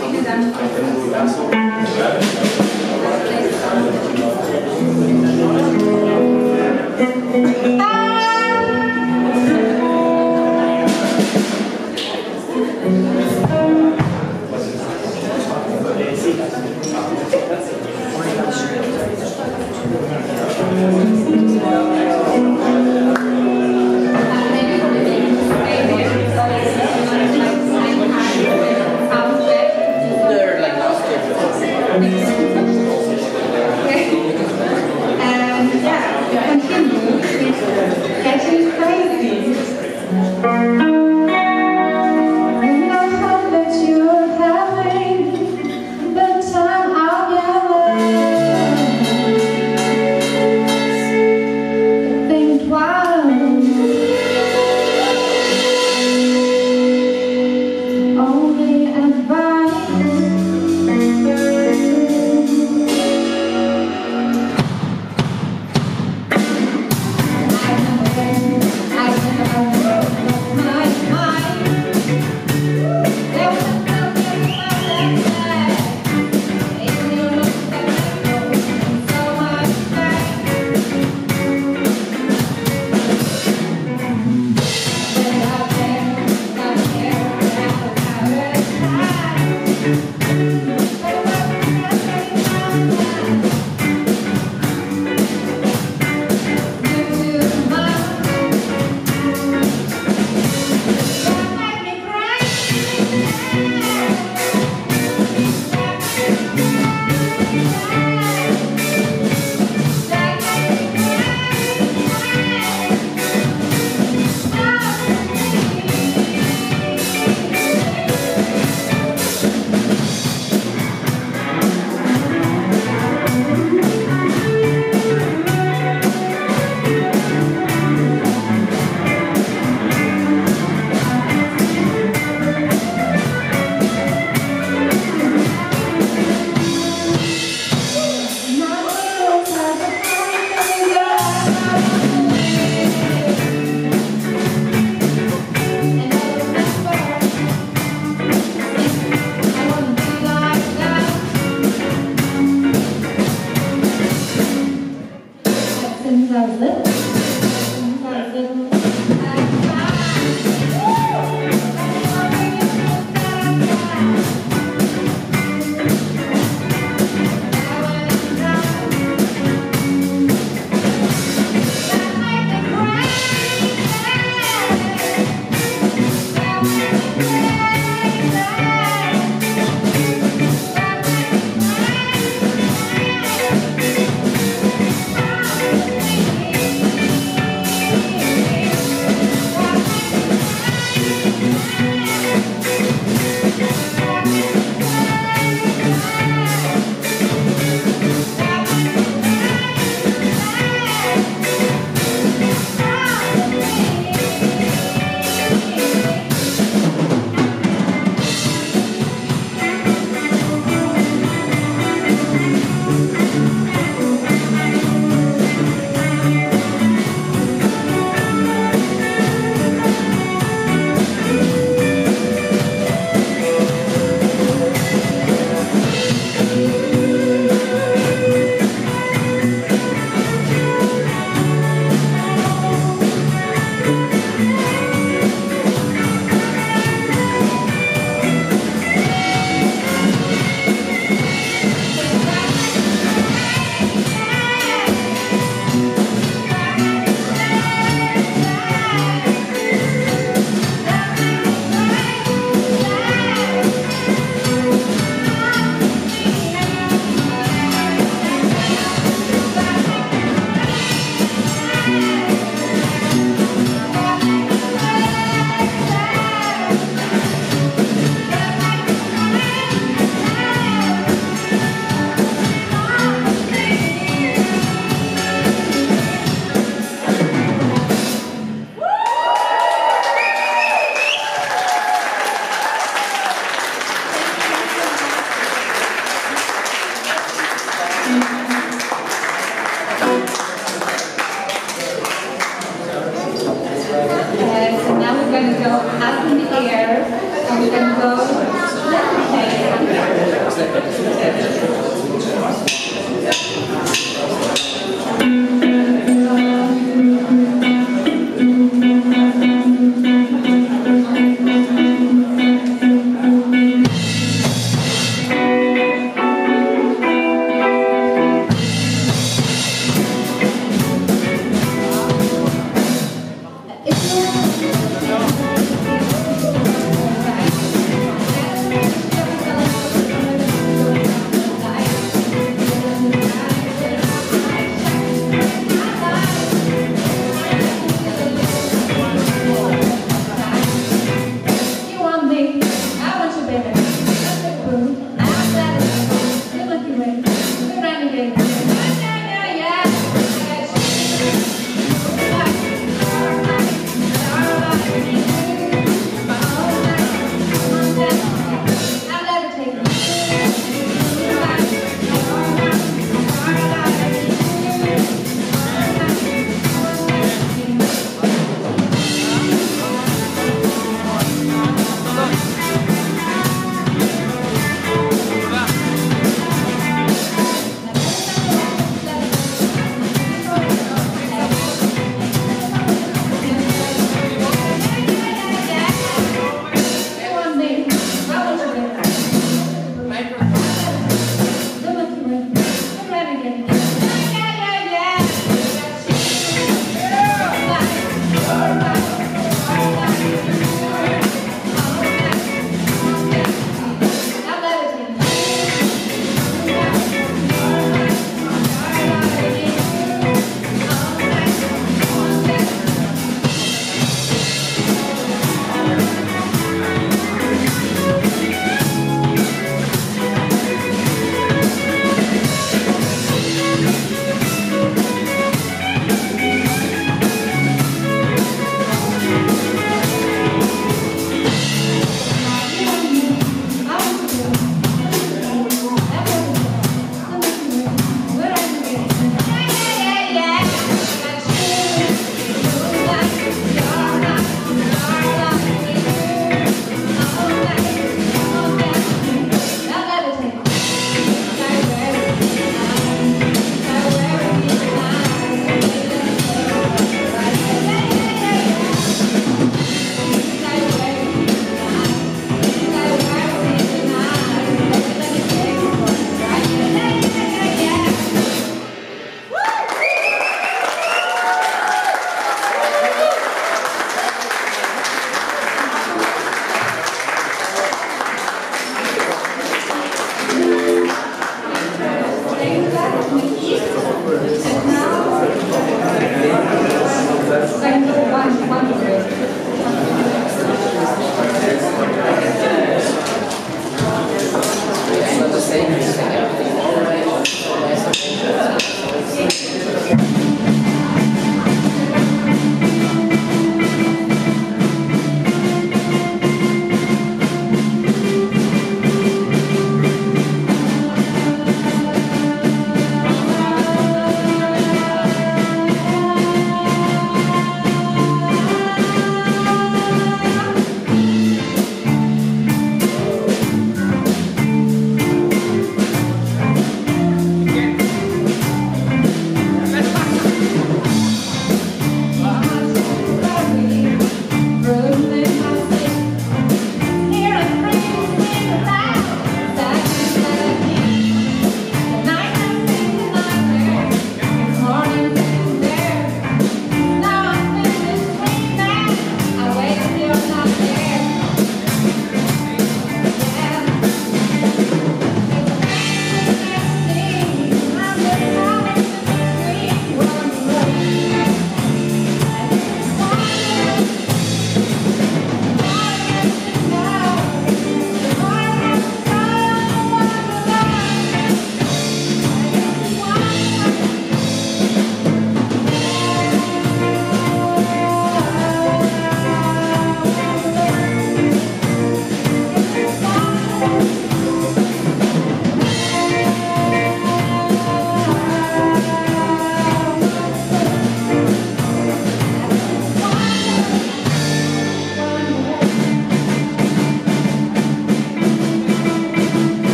zu laut Since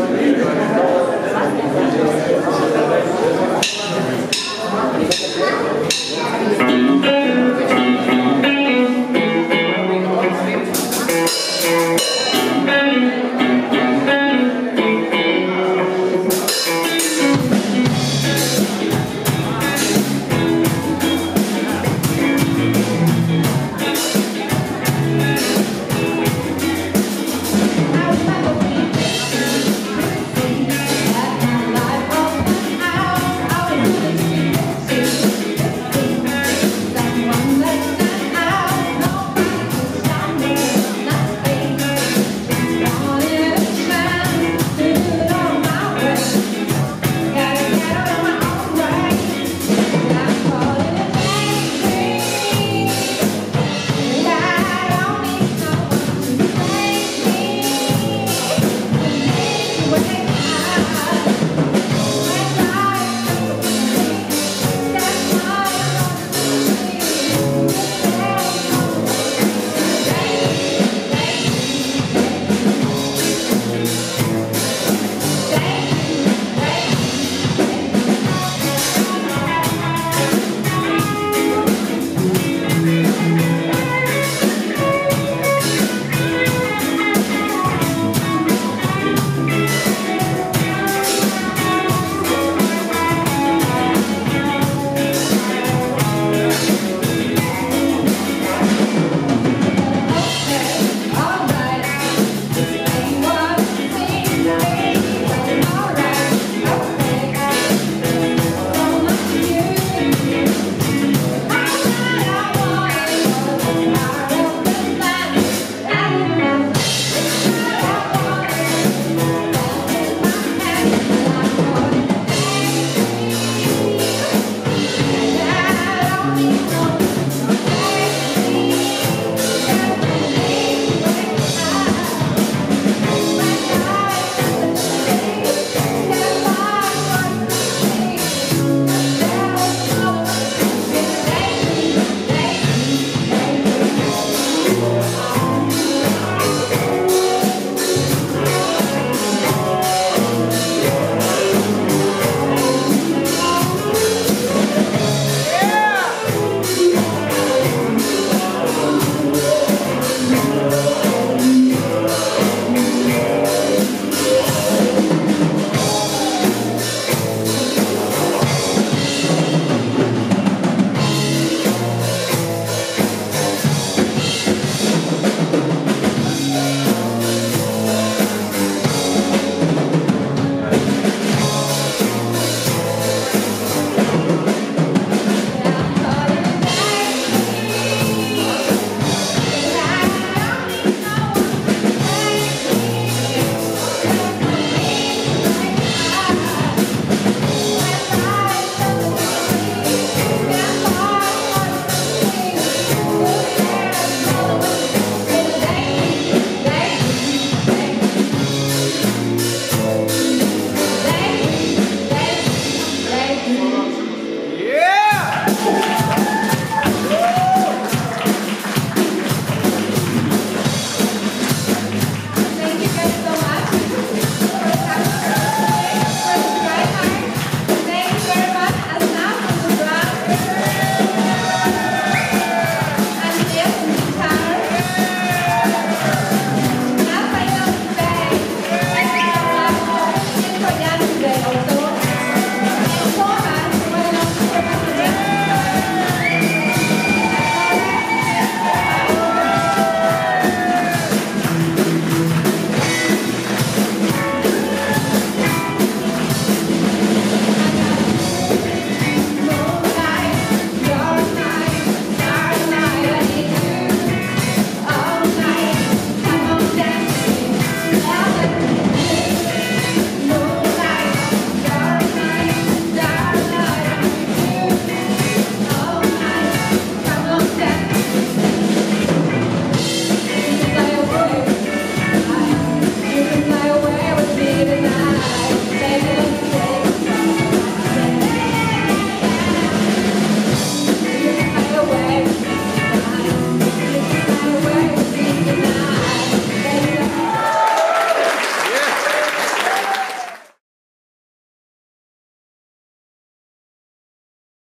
Your